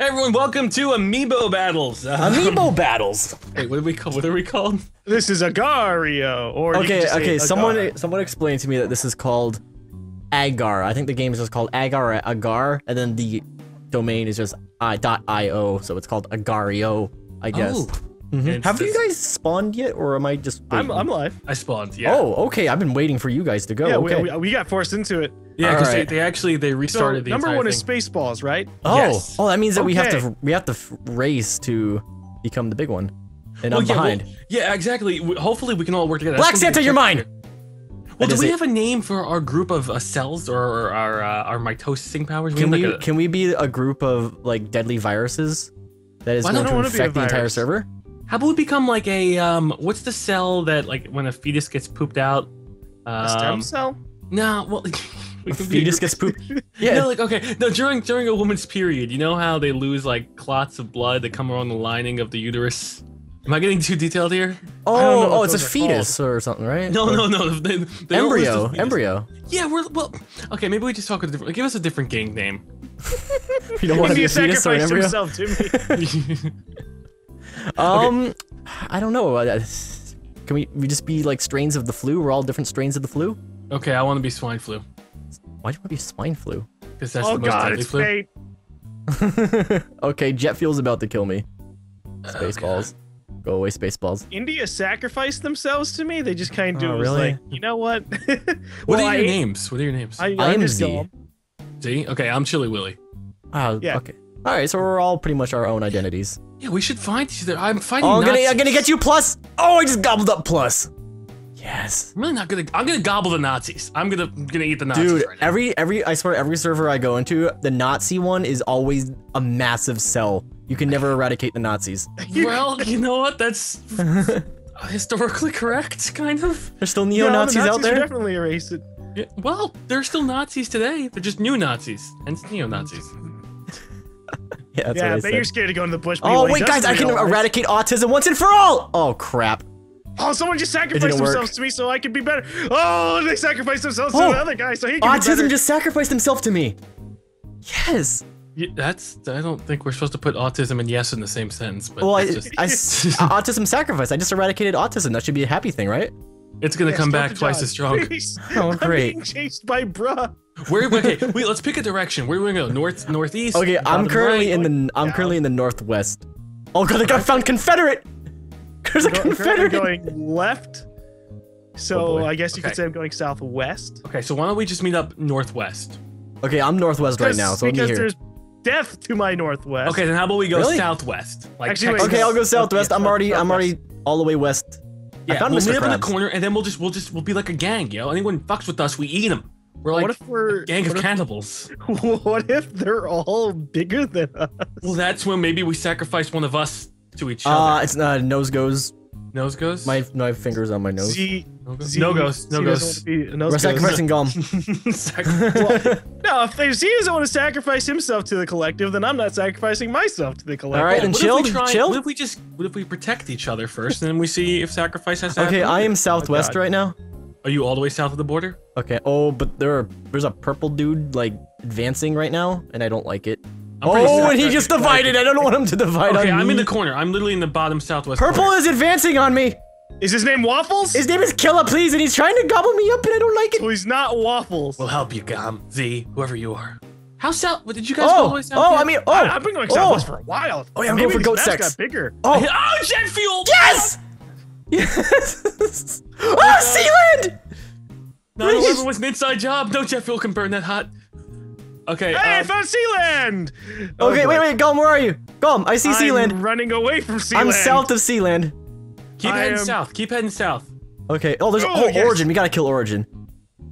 Hey everyone, welcome to Amiibo Battles. Um, Amiibo battles. Wait, what are we called? What are we called? This is Agario, or Okay, okay. Someone, someone explained to me that this is called Agar. I think the game is just called Agar, Agar, and then the domain is just I dot io, so it's called Agario, I guess. Oh, Mhm. Have you guys spawned yet, or am I just? I'm. I'm live. I spawned. Yeah. Oh, okay. I've been waiting for you guys to go. yeah, okay. we, we, we got forced into it. yeah, because alright. they, they actually they So restarted the number one thing. is Spaceballs, right? oh, yes. oh, that means that we have to we have to race to become the big one, and Well, I'm yeah, well, behind. yeah, exactly. W- Hopefully, we can all work together. Black Santa, be you're mine. Well, do we it. have a name for our group of uh, cells or, or our uh, our mitosing powers? Can have we like a- can we be a group of like deadly viruses that is Why going to I wanna be a infect the entire server? How about we become like a um? What's the cell that like when a fetus gets pooped out? Um, A stem cell? No, well, we A could be- fetus gets pooped. Yeah. No, like okay, no. During during a woman's period, you know how they lose like clots of blood that come around the lining of the uterus. Am I getting too detailed here? Oh, I don't know oh, it's a those are fetus or something, right? No, Or- no, no. They, they the Embryo, embryo. Yeah, we're well. Okay, maybe we just talk a different. Give us a different gang name. You don't want to be a fetus or an sacrificed embryo? himself to me. Um, I don't know. uh, Can we, we just be like strains of the flu? We're all different strains of the flu. okay, I want to be swine flu Why do you want to be swine flu? because that's oh the most god, deadly it's flu. fate. okay, jet fuel's about to kill me. Oh, Spaceballs. Go away, spaceballs. India sacrificed themselves to me. They just kind of Oh, was really? like, you know what? What well, are your I, names? What are your names? I, I I'm am just Z. See? Okay, I'm Chili Willy. Oh, Yeah. okay. All right, so we're all pretty much our own identities. Yeah, we should find each other. I'm fighting. Oh, I'm gonna, Nazis. I'm gonna get you plus. Oh, I just gobbled up plus. Yes. I'm really not gonna. I'm gonna gobble the Nazis. I'm gonna gonna eat the Nazis Dude, right now. every every I swear every server I go into, the Nazi one is always a massive cell. You can never eradicate the Nazis. well, you know what? That's historically correct, kind of. There's still Yeah, neo the Nazis out Nazis would there. Definitely erase it. Yeah, well, they're still Nazis today. They're just new Nazis, and neo Nazis. Yeah, that's yeah, I what I bet you're scared to go into the bush. but Oh you wait, guys, I can industrial, right? eradicate autism once and for all. Oh crap. Oh, someone just didn't sacrificed work. themselves to me so I could be better. Oh, they sacrificed themselves Oh, to the other guy so he can be Autism better. just sacrificed himself to me. Yes. Yeah, that's. I don't think we're supposed to put autism and yes in the same sentence, but Well, I, just, I s- autism sacrifice. I just eradicated autism. That should be a happy thing, right? It's gonna Yeah, come back twice as strong. Please. Oh, I'm great. being chased by bruh. Where? Okay, wait. Let's pick a direction. Where are we gonna go? North, northeast. Okay, I'm currently right? in the I'm Yeah. currently in the northwest. Oh god, I got found Confederate. There's a Go- Confederate. going left. So Oh. I guess you Okay. could say I'm going southwest. Okay, so why don't we just meet up northwest? Okay, I'm northwest right now, so I'll be because here. there's death to my northwest. Okay, then how about we go Really? southwest? Like Actually, wait, Okay, I'll go South- southwest. I'm south- already I'm already all the way west. I Yeah, found we'll Mr. meet up in the corner, and then we'll just we'll just we'll be like a gang, yo. Anyone fucks with us, we eat them. We're like what if we're a gang of what cannibals. what if they're all bigger than us? Well, that's when maybe we sacrifice one of us to each Uh, other. it's uh, nose goes. Nose goes. My my fingers on my nose. Z, no goes. Z, No goes. No Z goes. doesn't wanna be- nose We're sacrificing gum. Sac- No, if they- Z doesn't want to sacrifice himself to the collective, then I'm not sacrificing myself to the collective. All right, then what chilled, If we try, chilled. What if we just? What if we protect each other first, and then we see if sacrifice has to Okay, happen? I am southwest oh God. right now. Are you all the way south of the border? Okay. Oh, but there are there's a purple dude like advancing right now, and I don't like it. I'm Oh, and he just divided. I don't want him to divide Okay, on I'm me. in the corner. I'm literally in the bottom southwest. Purple corner. is advancing on me. Is his name Waffles? His name is Killa, please, and he's trying to gobble me up, and I don't like it. so he's not Waffles. We'll help you, Gum. Z, whoever you are. How south? What did you guys go oh, all the Oh, way south? oh, yet? I mean, oh, I, have been going oh. southwest for a while. Oh, yeah, I'm Maybe going for these goat maps sex. got bigger. Oh, Oh, jet fuel! yes, yes. oh, Sealand. 9/11 was an inside job. No jet fuel can burn that hot. Okay. Hey, I um, found Sealand! Oh, Okay, boy. wait, wait, Gum, where are you? Gum, I see I'm Sealand. running away from Sealand. I'm south of Sealand. keep I heading am- south. Keep heading south. Okay. Oh, there's Oh, oh, yes. Origin. We gotta kill Origin.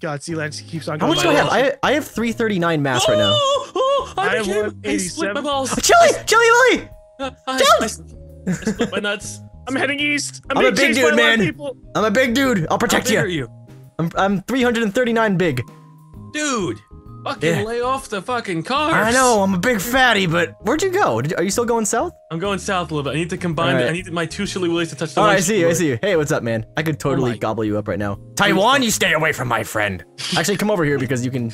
God, Sealand keeps on How much do I have? I I have 339 mass right now. Oh, oh, I, I have. I split my balls. Chili, Chili Willy. Uh, I, Jump! I, I split my nuts. I'm heading east. I'm, I'm a big dude, a lot of man. people. I'm a big dude. I'll protect How big you. are you, I'm I'm 339 big. dude? Fucking Yeah. lay off the fucking cars. I know. I'm a big fatty, but where'd you go? Did, are you still going south? I'm going south a little bit. I need to combine. Alright. I need my two chili willies to touch the. Right, one I see you. I see you. Hey, what's up, man? I could totally oh my- gobble you up right now. Taiwan, you stay away from my friend. Actually, come over here because you can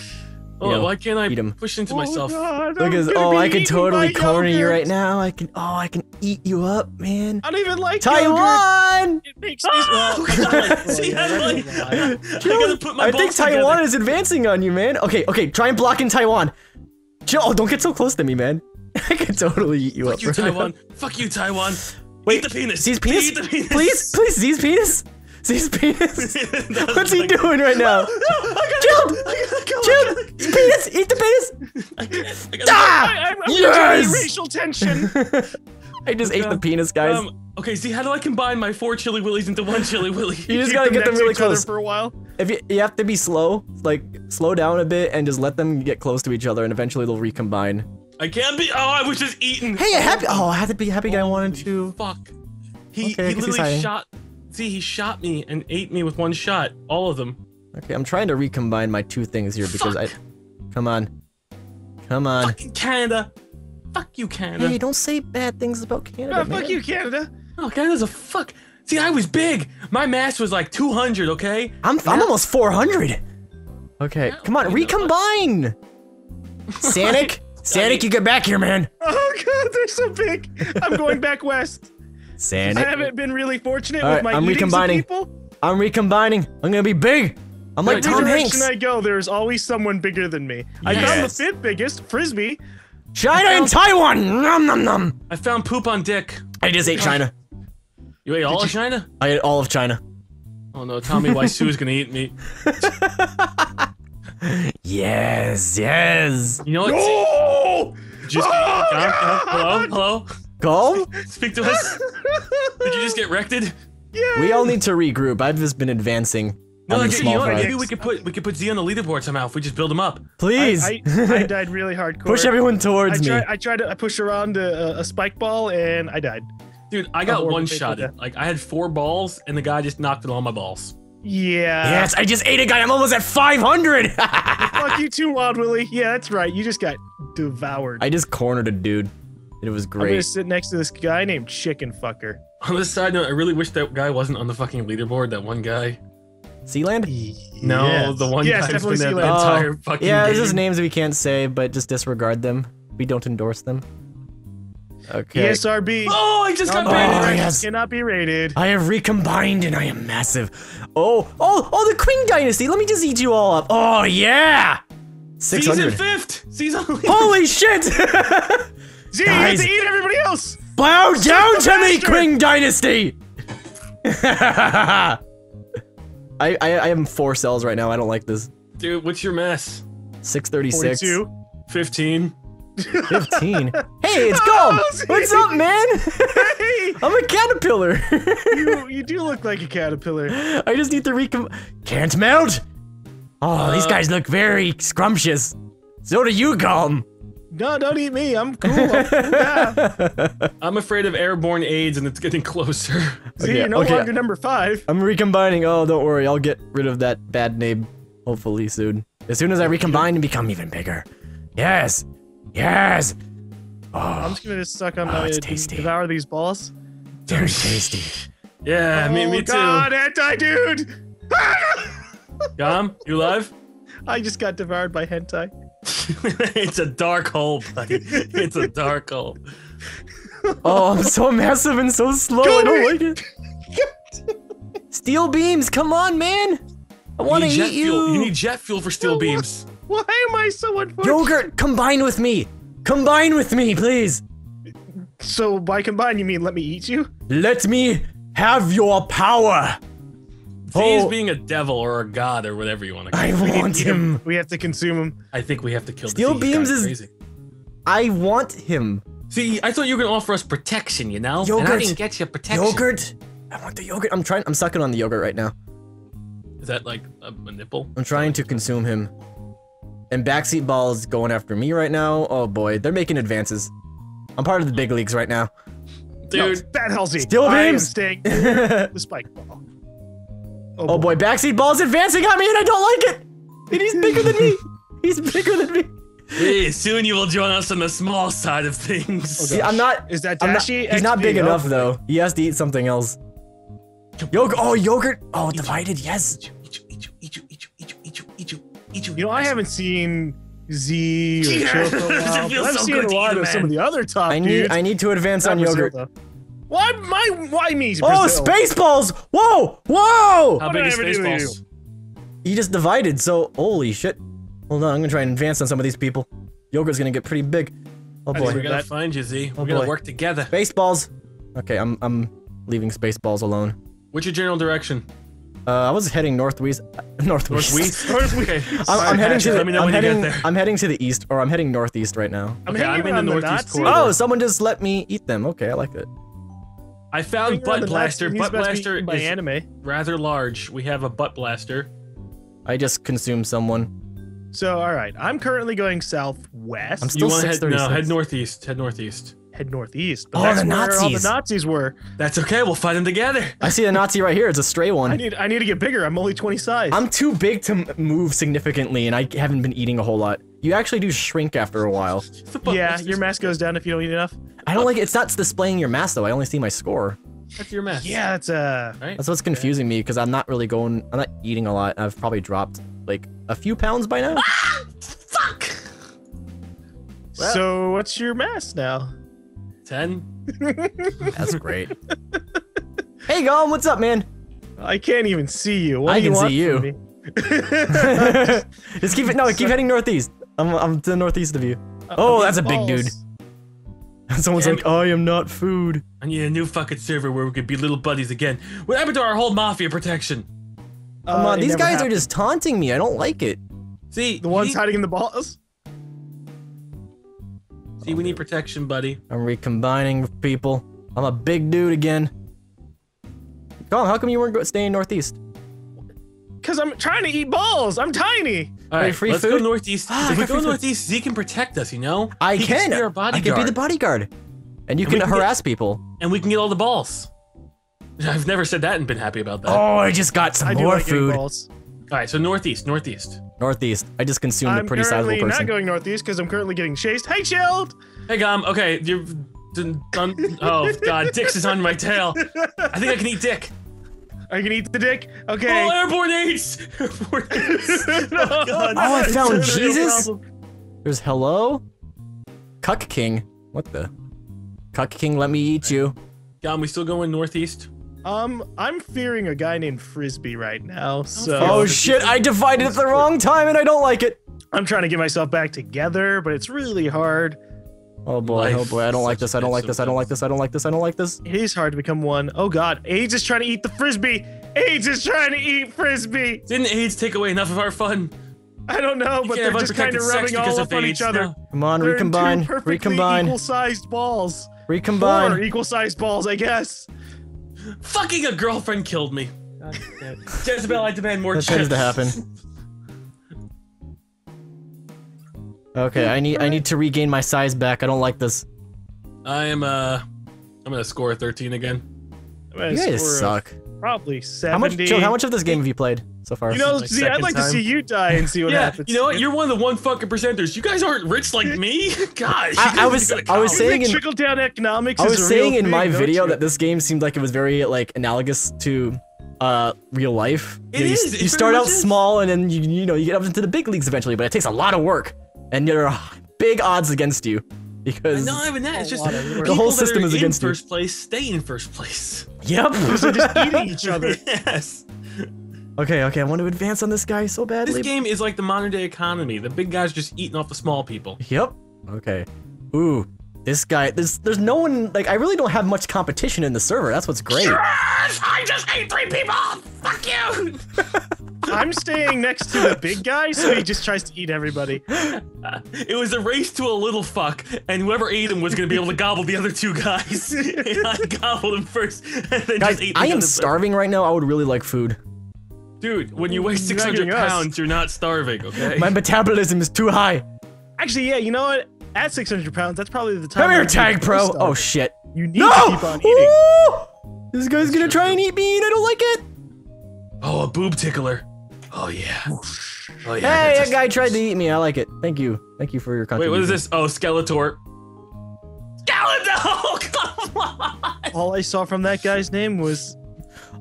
Oh, know, why can't I eat 'em. push into Oh, myself? God, Look at gonna oh, I can totally by corner you right now. I can oh, I can eat you up, man. I don't even like yogurt. Taiwan. It makes me Oh, God. See, yeah, I, like, is. I, gotta put my I think Taiwan together. is advancing on you, man. Okay, okay, try and block in Taiwan. Chill. Oh, don't get so close to me, man. I can totally eat you Fuck up. you, right now. Taiwan. Fuck you, Taiwan. Wait, Eat the penis. Z's penis? Eat the penis. Please, please, Z's penis. Z's penis. What's he like- doing right now? No, gotta Chill. go. I gotta go. Chill. I gotta go. Penis. Eat the penis. I can't. I Ah! I, I'm, I'm Yes! racial tension. I just ate the penis, guys. Um, okay, see, how do I combine my four chili willies into one chili willy? you just gotta get them really close. for a while. If you, you have to be slow, like slow down a bit and just let them get close to each other, and eventually they'll recombine. I can't be. Oh, I was just eating. Hey, happy. Oh, I had to be happy guy wanted to. Fuck. He, Okay, he literally shot. See, he shot me and ate me with one shot. All of them. Okay, I'm trying to recombine my two things here because I. Come on. Come on. Fucking Canada. Fuck you, Canada. Hey, don't say bad things about Canada. Oh, fuck man. you, Canada. Oh, Canada's a fuck. See, I was big. My mass was like 200. Okay. I'm I'm almost 400. Okay, come on, recombine. Sanic, Sanic, you get back here, man. Oh god, they're so big. I'm going back west. I haven't been really fortunate All with right, my I'm recombining. people. I'm recombining. I'm gonna be big. I'm like Every Tom Every Hanks. direction I go, there's always someone bigger than me. I found the fifth biggest, Frisbee. China and Taiwan. Nom nom nom. I found poop on dick. I just ate China. You ate all of China? I ate all of China. Oh no, tell me why Sue's gonna eat me. Yes, yes. You know what? Oh! Just Oh, Tom, Tom, hello, hello. Go. Speak to us. Did you just get wrecked? Yeah. We all need to regroup. I've just been advancing. No, on the like, you know. Maybe we could put we could put Z on the leaderboard somehow if we just build him up. Please. I, I, I died really hardcore. Push everyone I towards me. tried, I tried to I pushed around a, a spike ball and I died. Dude, I got one shot. Like I had four balls, and the guy just knocked it all my balls. Yeah. Yes, I just ate a guy. I'm almost at 500. Fuck you too, Wild Willie. Yeah, that's right. You just got devoured. I just cornered a dude. It was great. I'm gonna sit next to this guy named Chicken Fucker. On this side note, I really wish that guy wasn't on the fucking leaderboard. That one guy. Sealand? No, Yes. the one Yes, guy who's been definitely the Sealand. entire Oh, fucking Yeah, game. there's just names we can't say, but just disregard them. We don't endorse them. Okay. ESRB. Oh, I just got Non-binary Oh, banned. yes. Cannot be rated. I have recombined and I am massive. Oh, oh, oh, the Qing Dynasty. Let me just eat you all up. Oh, yeah. Season 600. fifth. Season. Holy shit. Z, you have Guys. to eat everybody else. Bow down the to me, bastard. Qing Dynasty. I, I, I am four cells right now. I don't like this. Dude, what's your mess? 636. 42. 15. 15. Hey, it's Gum. Oh, What's up, man? Hey, I'm a caterpillar. you, you do look like a caterpillar. I just need to recom. Can't melt. Oh, these Uh, guys look very scrumptious. So do you, Gum. No, don't eat me. I'm cool. I'm cool. Yeah. I'm afraid of airborne AIDS, and it's getting closer. See, Okay, you're no okay. longer number five. I'm recombining. Oh, don't worry. I'll get rid of that bad name hopefully soon. As soon as I recombine and become even bigger. Yes. Yes. Oh. I'm just gonna just suck on Oh, my it's de- tasty. devour these balls. very tasty. Yeah, oh, me, oh me too. God, anti dude. Gum, you alive? I just got devoured by hentai. it's a dark hole, buddy. It's a dark hole. Oh, I'm so massive and so slow. I don't like it. Steel beams, come on, man. I want to you need jet eat you. fuel. You need jet fuel for steel beams. Why am I so unfortunate? Yogurt, combine with me. Combine with me, please. So by combine, you mean let me eat you? Let me have your power. Z is Oh. being a devil or a god or whatever you want to call I it. want him. We have to consume him. I think we have to kill Steel the Z. Beams is- crazy. I want him. See, I thought you were gonna offer us protection, you know? And I Yogurt. didn't get you protection. Yogurt. I want the yogurt. I'm trying. I'm sucking on the yogurt right now. Is that like a, a nipple? I'm trying to consume him. And backseat balls going after me right now. Oh boy, they're making advances. I'm part of the big leagues right now. Dude, no, Fat Halsey. Steel I am beams. staying the spike ball. Oh boy, backseat ball's advancing on me and I don't like it. And he's bigger than me. He's bigger than me. hey, soon you will join us on the small side of things. See, I'm not. Is that I'm not Dashi? he's not big Oh, enough though. He has to eat something else. Yogurt. Oh, yogurt. Oh, divided. Yes. Eat you, eat you, eat you, you, eat you, eat you, eat you, eat you. You know, I haven't seen Z or Choco. it feels I've so seen good a lot of a some of the other top I need dudes. I need to advance on Brazil, yogurt. Though. Why my why me? Oh, Brazil? Spaceballs! Whoa! Whoa! How What big is I ever do Spaceballs? You just divided, so holy shit. Hold on, I'm gonna try and advance on some of these people. Yogurt's gonna get pretty big. Oh I We're boy. gonna find you, Z. We're Oh, gonna boy. work together. Spaceballs! Okay, I'm I'm leaving Spaceballs alone. What's your general direction? Uh, I was heading northwest. Northwest. Northwest. okay. I'm, I'm heading to the, let me know I'm when you heading, get there. I'm heading to the east, or I'm heading northeast right now. I'm Okay, hanging I'm in the northeast Nazis. corridor. Oh, someone just let me eat them. Okay, I like it. I found Hanging butt blaster. Butt about to be blaster eaten by is anime. rather large. We have a butt blaster. I just consumed someone. So all right, I'm currently going southwest. I'm You Still want to head? No, 636. head northeast. Head northeast. head northeast. But Oh, that's the where all the Nazis. Nazis were. That's okay. We'll find them together. I see a Nazi right here. It's a stray I one. need I need to get bigger. I'm only 20 size. I'm too big to m- move significantly, and I haven't been eating a whole lot. You actually do shrink after a while. The butt yeah, blaster's- your mass goes down if you don't eat enough. I don't like it. It's not displaying your mass though. I only see my score. That's your mass. Yeah, it's uh Right. That's what's confusing me because I'm not really going. I'm not eating a lot. I've probably dropped like a few pounds by now. Ah, Fuck. Well- So what's your mass now? Ten. That's great. hey, Gollum, what's up, man? I can't even see you. What I do you can want see you. Just keep it. No, keep heading northeast. I'm, I'm to the northeast of you. Oh, that's a big dude. Balls. Someone's Damn like, I am not food. I need a new fucking server where we could be little buddies again. What happened to our whole mafia protection? Come Uh, on, these never guys are just taunting me. I don't like it. See, the ones we need, hiding in the balls. see, we need protection, buddy. I'm recombining with people. I'm a big dude again. Gollum, how come you weren't staying northeast? Cause I'm trying to eat balls. I'm tiny. All right, free let's go northeast. Ah, if we go free food. northeast, Z can protect us. You know, I He can. be our I can be the bodyguard, and you And we can can get- harass people. and we can get all the balls. I've never said that and been happy about that. Oh, I just got some I more like food. balls. All right, so northeast, northeast. Northeast. I just consumed I'm a pretty sizable person. I'm currently person. not going northeast because I'm currently getting chased. Hey, chilled. Hey, Gom. Okay, you're done. done- Oh God, Dix is on my tail. I think I can eat Dick. I can eat the dick. Oh, Okay. airborne AIDS. Airborne AIDS. oh, God. Oh, I found It's a real Jesus? There's hello, Cuck King. What the? Cuck King, let me eat you. Gom, we still going northeast? Um, I'm fearing a guy named Frisbee right now, so Oh shit! I divided at the wrong time, and I don't like it. I'm trying to get myself back together, but it's really hard. Oh boy! Oh boy! I don't is like this. I don't like this. I don't like this. I don't like this. I don't like this. It is hard to become one. Oh god, AIDS is trying to eat the frisbee. AIDS is trying to eat frisbee. Didn't AIDS take away enough of our fun? I don't know, You but they're just kind of sex rubbing all of up on each other. now. Come on, They're recombine, two perfectly recombine, equal-sized balls. Four recombine. equal-sized balls, I guess. Fucking a girlfriend killed me. Jezebel, I demand more That tends chips. to happen. Okay, I need I need to regain my size back. I don't like this. I am, uh, I'm gonna score 13 again. I'm at a You guys score of suck. Probably 70. How much? 70. Chill, how much of this game have you played so far? You know, see, I'd second like to see you die and see what yeah, happens. you know what? You're one of the one fucking percenters. You guys aren't rich like me. God, I- I was- to go to I was saying in- trickle down economics. I was a saying in thing, my video you? that this game seemed like it was very like analogous to uh real life. It You, know, is, it you start out is. small and then you you know you get up into the big leagues eventually, but it takes a lot of work and there are big odds against you because Not even that. It's just lot of work. people The whole that system are is in against you. first place stay in first place. yep. They're just eating each other. yes. okay, okay, I want to advance on this guy so badly. This game is like the modern day economy. The big guys just eating off the small people. Yep. Okay. Ooh, this guy. There's there's no one like I really don't have much competition in the server. That's what's great. Yes! I just ate three people. Fuck you. I'm staying next to the big guy, so he just tries to eat everybody. it was a race to a little fuck, and whoever ate him was gonna be able to gobble the other two guys. and I gobbled him first, and then Guys, just ate the I am other- starving right now. I would really like food. Dude, when you weigh 600 pounds, you're not starving, okay? My metabolism is too high. Actually, yeah, you know what? At 600 pounds, that's probably the time. Come here, where Tag Pro. stuff. Oh shit. you need No! to keep on eating. Ooh! This guy's gonna try and eat me, and I don't like it. oh, a boob tickler. Oh yeah. Oh yeah. Hey, that a- guy tried to eat me. I like it. Thank you. Thank you for your Wait, contribution. what is this? Oh, Skeletor. Skeletor! Come on! All I saw from that guy's name was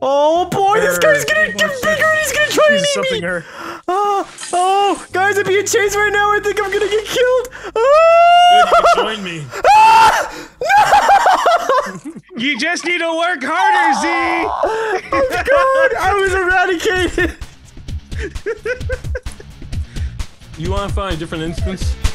Oh boy, this guy's gonna get bigger and he's gonna try and he's eat something me. her. Ah, Oh, guys, I'm being chased right now. I think I'm gonna get killed. Good, you Ah! can join me. You just need to work harder, Z. Oh God, I was eradicated. You want to find a different instance?